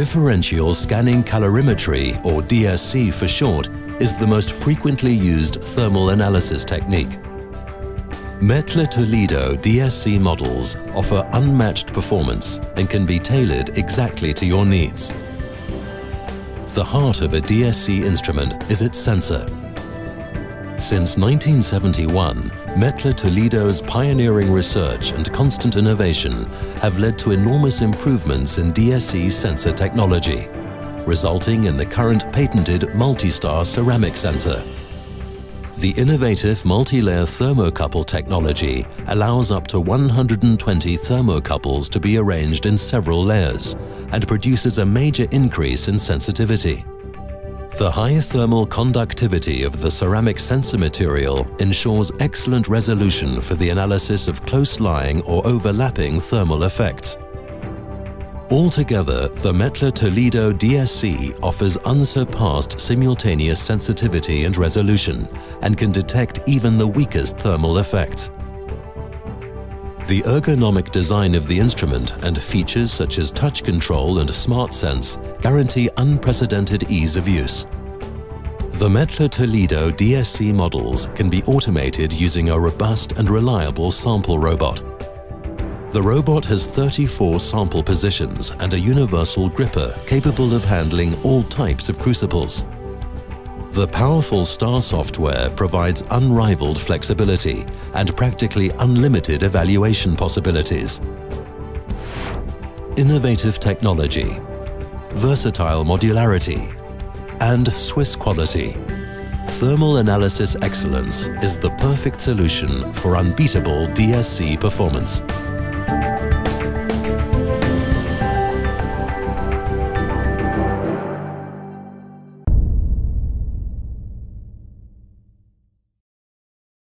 Differential Scanning Calorimetry, or DSC for short, is the most frequently used thermal analysis technique. Mettler Toledo DSC models offer unmatched performance and can be tailored exactly to your needs. The heart of a DSC instrument is its sensor. Since 1971, Mettler Toledo's pioneering research and constant innovation have led to enormous improvements in DSC sensor technology, resulting in the current patented multi-star ceramic sensor. The innovative multi-layer thermocouple technology allows up to 120 thermocouples to be arranged in several layers and produces a major increase in sensitivity. The high thermal conductivity of the ceramic sensor material ensures excellent resolution for the analysis of close-lying or overlapping thermal effects. Altogether, the Mettler Toledo DSC offers unsurpassed simultaneous sensitivity and resolution and can detect even the weakest thermal effects. The ergonomic design of the instrument and features such as touch control and smart sense guarantee unprecedented ease of use. The Mettler Toledo DSC models can be automated using a robust and reliable sample robot. The robot has 34 sample positions and a universal gripper capable of handling all types of crucibles. The powerful STAR software provides unrivaled flexibility and practically unlimited evaluation possibilities. Innovative technology, versatile modularity, and Swiss quality. Thermal analysis excellence is the perfect solution for unbeatable DSC performance.